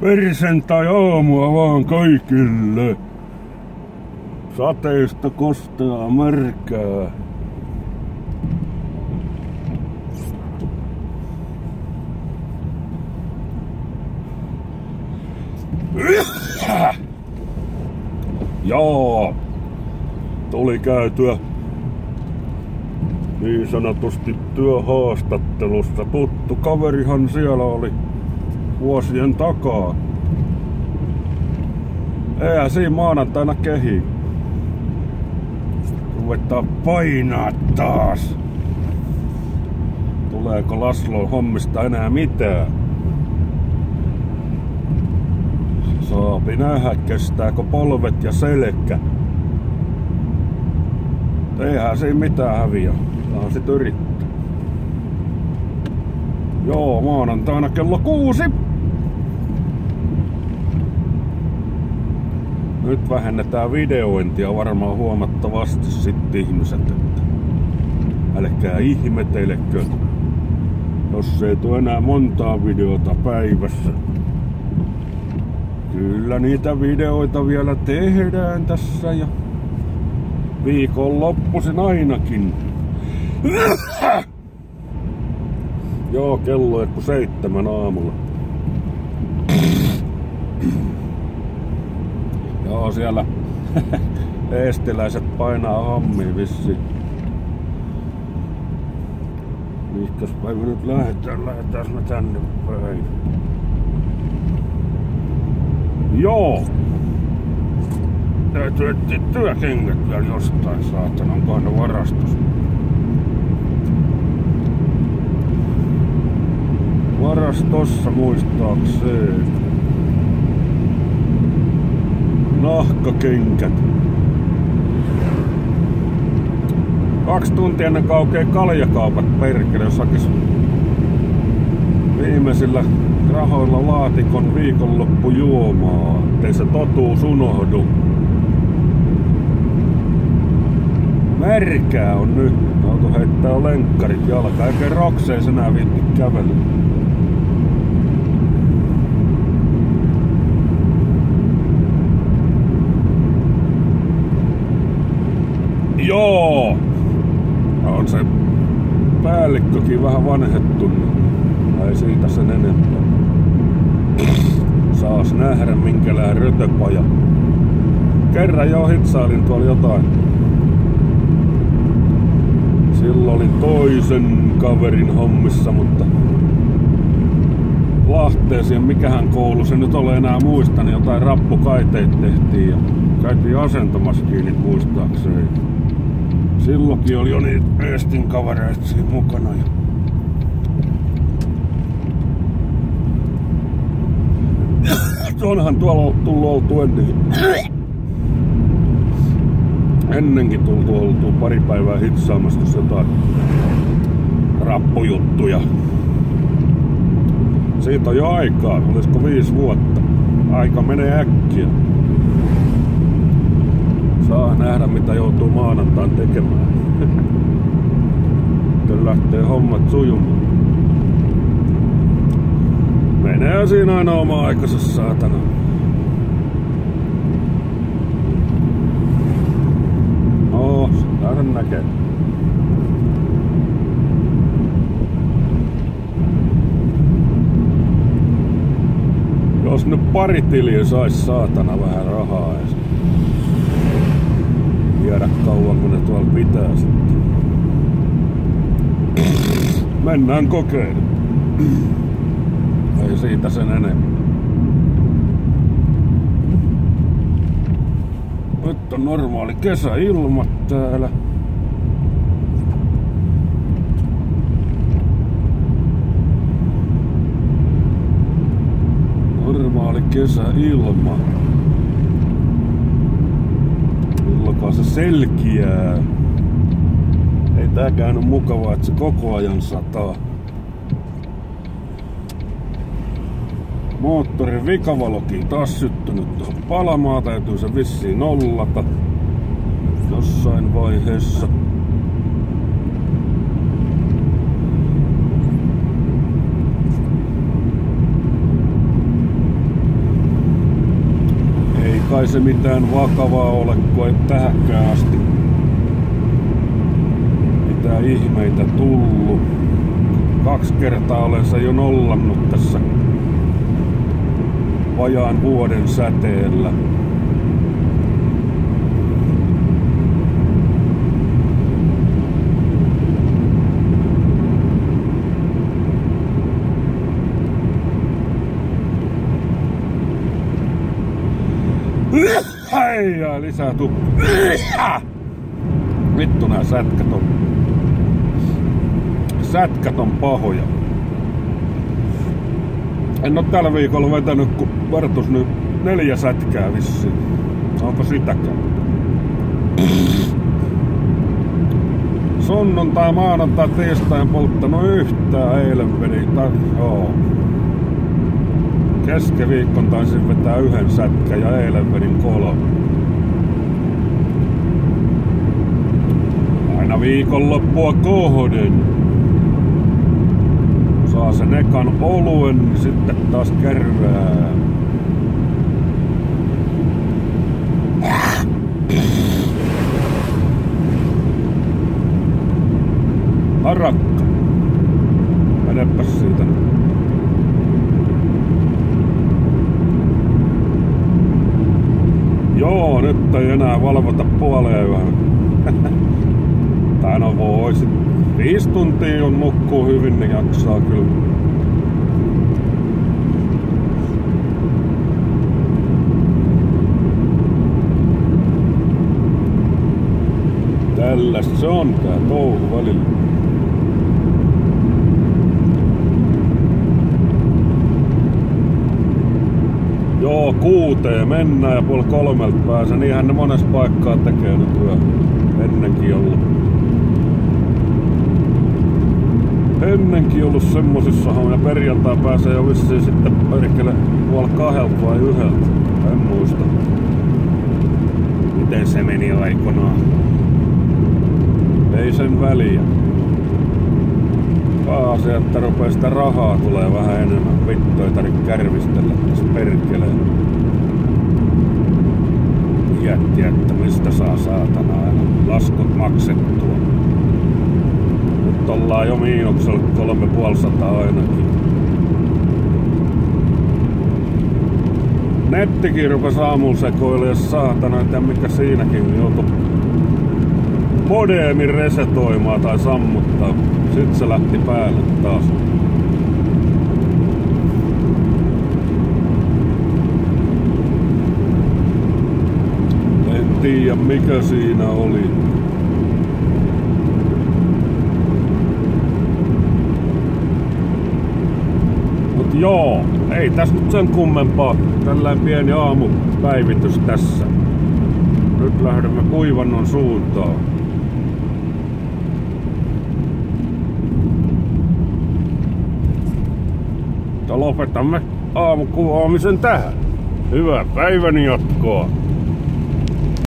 Persentai aamua vaan kaikille. Sateista kosteaa märkää. Joo. Tuli käytyä niin sanotusti työhaastattelussa. Tuttu kaverihan siellä oli vuosien takaa. Eihän siinä maanantaina kehi. Ruvetaan painaa taas. Tuleeko Laslon hommista enää mitään? Saapi nähdä, kestääkö polvet ja selkä. Eihän siinä mitään häviä. Saa sit yrittää. Joo, maanantaina kello kuusi. Nyt vähennetään videointia varmaan huomattavasti sitten ihmiset, että älkää ihmetelekö, jos ei tule enää montaa videota päivässä. Kyllä niitä videoita vielä tehdään tässä ja viikonloppuisin ainakin. Joo, kello on seitsemän aamulla. Joo, siellä eestiläiset painaa hommiin vissi. Mihkäs päivä nyt lähetään? Lähetään me tänne päin. Joo. Täytyy etsiä työkengät vielä jostain, saatana. Onkohan ne varastus? Varastossa muistaakseen. Nahkakenkät. Kaksi tuntia ennen kuin aukeaa kaljakaupat perkele, jos hakis viimeisillä rahoilla laatikon viikonloppu juomaa, ettei se totuus unohdu. Märkää on nyt. Auto heittää lenkkarit jalkaan, eikä rokseis enää viitti kävellä. Joo! On se päällikkökin vähän vanhettunut. Ei siitä sen enempää. Saas nähdä minkälään rötöpaja. Kerran jo hitsailin tuolla jotain. Silloin olin toisen kaverin hommissa, mutta Lahteeseen, mikähän koulu se nyt ole enää muista, niin jotain rappukaiteita tehtiin ja käytiin kiinni muistaakseni. Silloinkin oli jo niitä Eestin kavereita siinä mukana. Ja onhan tuolla tullut oltu ennenkin. Ennenkin tultu oltu pari päivää hitsaamassa jotain rappujuttuja. Siitä on jo aikaa, olisiko viisi vuotta. Aika menee äkkiä. Saa nähdä mitä joutuu maanantain tekemään. Sitten lähtee hommat sujumaan. Menee siinä aina oma aikansa saatana. Oo, täällä näkee. Jos nyt pari tiliä sais saatana vähän rahaa tiedä kauan kun ne tuolla pitää sitten. Mennään kokeilemaan. Ei siitä sen enemmän. Nyt on normaali kesäilmat täällä. Normaali kesäilma. Milloinkaan se selkiää. Ei tääkään ole mukavaa, että se koko ajan sataa. Moottorin vikavalokin taas syttynyt tuohon palamaan. Täytyy se vissiin nollata jossain vaiheessa. Kai se mitään vakavaa ole, kun ei tähänkään asti mitään ihmeitä tullut. Kaksi kertaa olen se jo nollannut tässä vajaan vuoden säteellä. Ai lisää tu... Vittu nää sätkät on... Sätkät on pahoja. En oo tällä viikolla vetänyt, kun vertus nyt neljä sätkää vissiin. Onko sitäkään? Sunnuntai, maanantai, tiistain polttanut yhtään eilen. Tai, joo. Keskiviikkon taisin vetää yhden sätkä ja eilen vedin kolme. Viikonloppua kohden. Saa sen ekan oluen, sitten taas kerää. Harakka. Menepäs siitä. Joo, nyt ei enää valvota puoleen yöhön. no voisi. Viisi tuntia on nukkuu hyvin, niin jaksaa kyllä. Tällaista se on tää touhu välillä. Joo, kuuteen mennään ja puoli kolmelta pääsee. Niinhän ne monessa paikkaa tekee nykyään. Ennenkin ollut. Ennenkin ollut semmosissa ja perjantai pääsee jo vissiin sitten perkele puoli kahdelta vai yhdeltä. En muista. Miten se meni aikanaan. Ei sen väliä. Pääasia, että rupeaa sitä rahaa tulee vähän enemmän. Vittu ei tarvitse kärvistellä tässä perkeleen. Jättiä, että mistä saa saatana aina laskut maksettua. Ollaan jo miinuksella kolme puolisataa ainakin. Nettikin rupesi aamulla sekoilemaan saatana, että mikä siinäkin joutui modeemin resetoimaan tai sammuttaa. Sitten se lähti päälle taas. En tiedä mikä siinä oli. Joo, ei tässä nyt sen kummempaa. Tällainen pieni aamupäivitys tässä. Nyt lähdemme kuivannon suuntaan. mutta lopetamme aamukuvaamisen tähän. Hyvää päivän jatkoa!